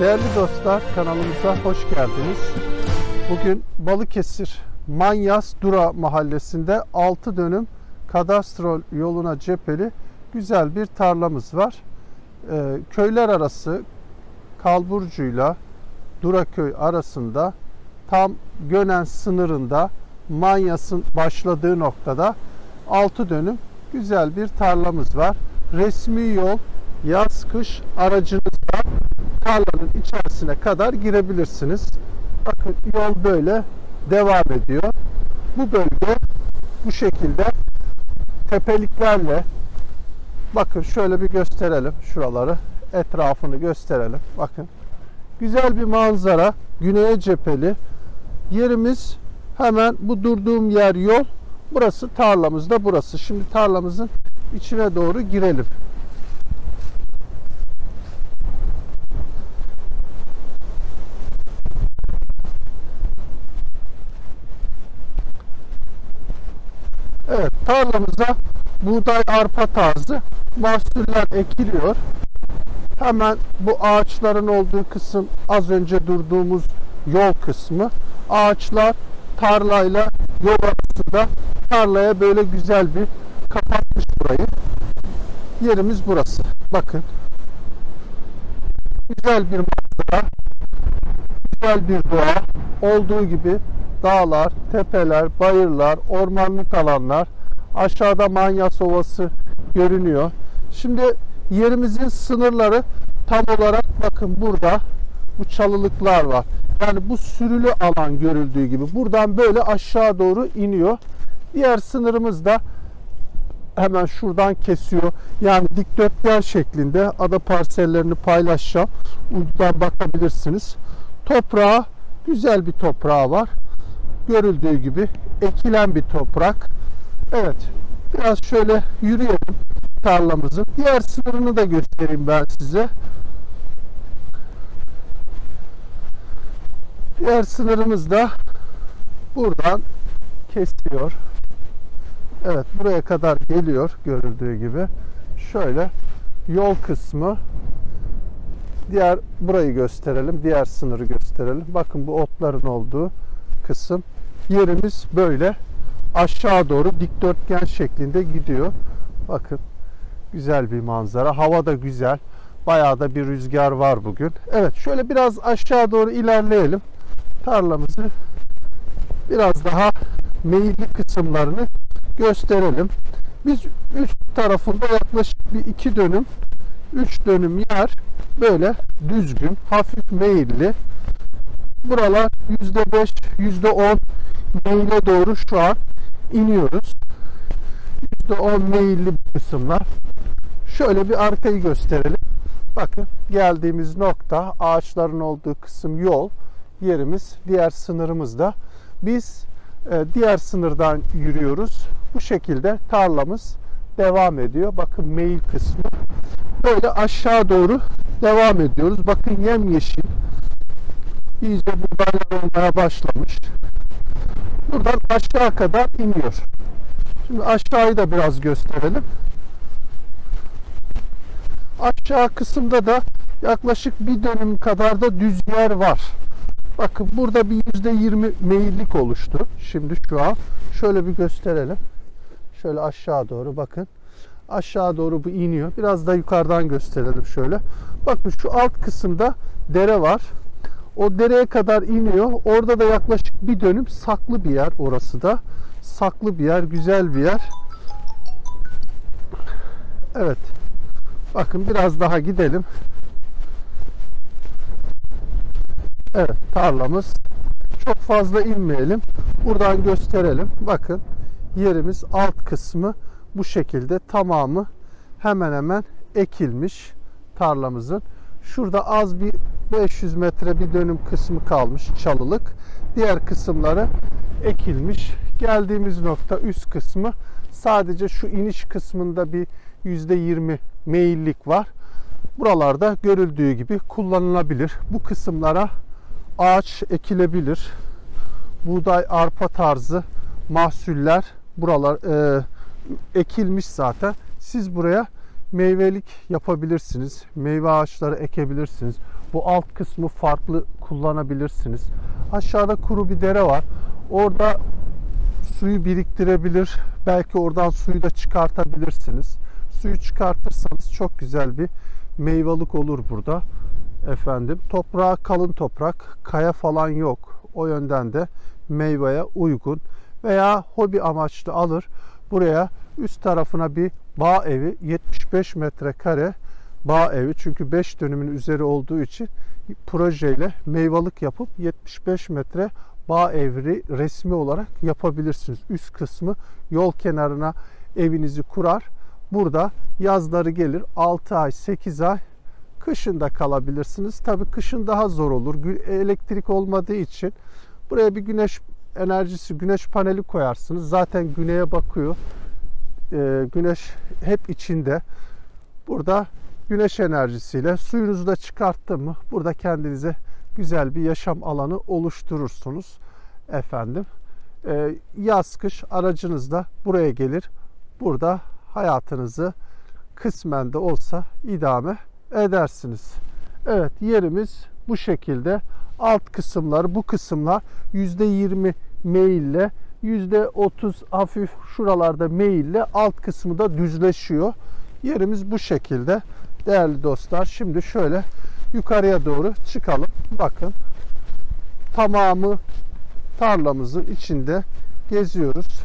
Değerli dostlar kanalımıza hoş geldiniz. Bugün Balıkesir Manyas Dura mahallesinde 6 dönüm kadastrol yoluna cepheli güzel bir tarlamız var. Ee, köyler arası Kalburcu'yla Duraköy arasında tam Gönen sınırında Manyas'ın başladığı noktada 6 dönüm güzel bir tarlamız var. Resmi yol yaz kış aracınızla tarlanın içerisine kadar girebilirsiniz. Bakın yol böyle devam ediyor. Bu bölge bu şekilde tepeliklerle bakın şöyle bir gösterelim şuraları etrafını gösterelim. Bakın güzel bir manzara güneye cepheli yerimiz hemen bu durduğum yer yol burası tarlamız da burası. Şimdi tarlamızın içine doğru girelim. Evet tarlamıza buğday arpa tarzı mahsuller ekiliyor. Hemen bu ağaçların olduğu kısım az önce durduğumuz yol kısmı. Ağaçlar tarlayla yol arasında tarlaya böyle güzel bir kapatmış burayı. Yerimiz burası. Bakın. Güzel bir manzara. Güzel bir doğa. Olduğu gibi dağlar, tepeler, bayırlar, ormanlık alanlar. Aşağıda Manyas Ovası görünüyor. Şimdi yerimizin sınırları tam olarak bakın burada bu çalılıklar var. Yani bu sürülü alan görüldüğü gibi buradan böyle aşağı doğru iniyor. Diğer sınırımız da hemen şuradan kesiyor. Yani dikdörtgen şeklinde ada parsellerini paylaşacağım. Uydudan bakabilirsiniz. Toprağı güzel bir toprağı var. Görüldüğü gibi ekilen bir toprak. Evet. Biraz şöyle yürüyelim tarlamızın. Diğer sınırını da göstereyim ben size. Diğer sınırımız da buradan kesiyor. Evet buraya kadar geliyor görüldüğü gibi. Şöyle yol kısmı diğer burayı gösterelim. Diğer sınırı gösterelim. Bakın bu otların olduğu kısım. Yerimiz böyle aşağı doğru dikdörtgen şeklinde gidiyor. Bakın güzel bir manzara. Hava da güzel. Bayağı da bir rüzgar var bugün. Evet şöyle biraz aşağı doğru ilerleyelim. Tarlamızı biraz daha meyilli kısımlarını gösterelim. Biz üst tarafında yaklaşık bir iki dönüm, üç dönüm yer böyle düzgün, hafif meyilli. Buralar yüzde beş, yüzde on meyile doğru şu an iniyoruz. Yüzde on meyilli kısımlar. Şöyle bir arkayı gösterelim. Bakın geldiğimiz nokta ağaçların olduğu kısım yol. Yerimiz diğer sınırımız da. Biz e, diğer sınırdan yürüyoruz. Bu şekilde tarlamız devam ediyor. Bakın meyil kısmı. Böyle aşağı doğru devam ediyoruz. Bakın yemyeşil. İyice buğdaylar olmaya başlamış. Buradan aşağı kadar iniyor. Şimdi aşağıyı da biraz gösterelim. Aşağı kısımda da yaklaşık bir dönüm kadar da düz yer var. Bakın burada bir yüzde yirmi meyillik oluştu. Şimdi şu an şöyle bir gösterelim. Şöyle aşağı doğru bakın. Aşağı doğru bu iniyor. Biraz da yukarıdan gösterelim şöyle. Bakın şu alt kısımda dere var. O dereye kadar iniyor. Orada da yaklaşık bir dönüm saklı bir yer orası da. Saklı bir yer, güzel bir yer. Evet. Bakın biraz daha gidelim. Evet tarlamız. Çok fazla inmeyelim. Buradan gösterelim. Bakın yerimiz alt kısmı bu şekilde tamamı hemen hemen ekilmiş tarlamızın. Şurada az bir 500 metre bir dönüm kısmı kalmış çalılık. Diğer kısımları ekilmiş. Geldiğimiz nokta üst kısmı sadece şu iniş kısmında bir %20 meyillik var. Buralarda görüldüğü gibi kullanılabilir. Bu kısımlara ağaç ekilebilir. Buğday, arpa tarzı mahsuller buralar e, ekilmiş zaten. Siz buraya meyvelik yapabilirsiniz. Meyve ağaçları ekebilirsiniz. Bu alt kısmı farklı kullanabilirsiniz. Aşağıda kuru bir dere var. Orada suyu biriktirebilir. Belki oradan suyu da çıkartabilirsiniz. Suyu çıkartırsanız çok güzel bir meyvalık olur burada. Efendim toprağı kalın toprak, kaya falan yok. O yönden de meyveye uygun veya hobi amaçlı alır. Buraya üst tarafına bir bağ evi 75 metrekare bağ evi çünkü 5 dönümün üzeri olduğu için projeyle meyvalık yapıp 75 metre bağ evi resmi olarak yapabilirsiniz. Üst kısmı yol kenarına evinizi kurar. Burada yazları gelir 6 ay 8 ay kışın da kalabilirsiniz. Tabi kışın daha zor olur. Elektrik olmadığı için buraya bir güneş enerjisi güneş paneli koyarsınız. Zaten güneye bakıyor. Ee, güneş hep içinde. Burada güneş enerjisiyle suyunuzu da çıkarttı mı burada kendinize güzel bir yaşam alanı oluşturursunuz efendim. Ee, yaz kış aracınız da buraya gelir. Burada hayatınızı kısmen de olsa idame edersiniz. Evet yerimiz bu şekilde. Alt kısımlar bu kısımlar %20 meyille %30 hafif şuralarda meyille alt kısmı da düzleşiyor. Yerimiz bu şekilde. Değerli dostlar şimdi şöyle yukarıya doğru çıkalım. Bakın tamamı tarlamızın içinde geziyoruz.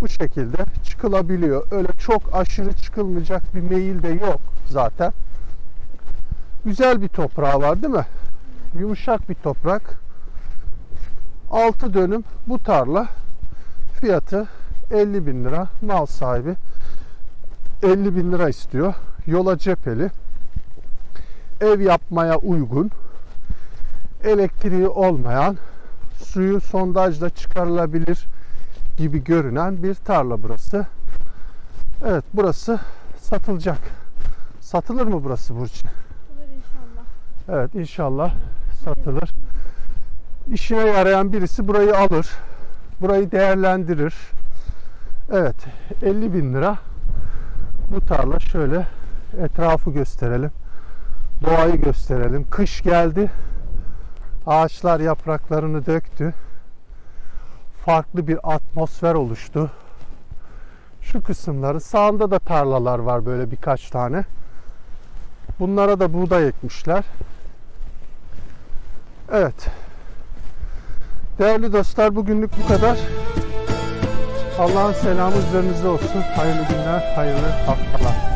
Bu şekilde çıkılabiliyor. Öyle çok aşırı çıkılmayacak bir meyil de yok zaten. Güzel bir toprağı var değil mi? Yumuşak bir toprak. 6 dönüm bu tarla fiyatı 50 bin lira mal sahibi 50 bin lira istiyor yola cepheli ev yapmaya uygun elektriği olmayan suyu sondajla çıkarılabilir gibi görünen bir tarla burası evet burası satılacak satılır mı burası Burcu? Satılır inşallah. Evet inşallah satılır işine yarayan birisi burayı alır. Burayı değerlendirir. Evet 50 bin lira bu tarla şöyle etrafı gösterelim. Doğayı gösterelim. Kış geldi. Ağaçlar yapraklarını döktü. Farklı bir atmosfer oluştu. Şu kısımları sağında da tarlalar var böyle birkaç tane. Bunlara da buğday ekmişler. Evet. Değerli dostlar bugünlük bu kadar. Allah'ın selamı üzerinize olsun. Hayırlı günler, hayırlı haftalar.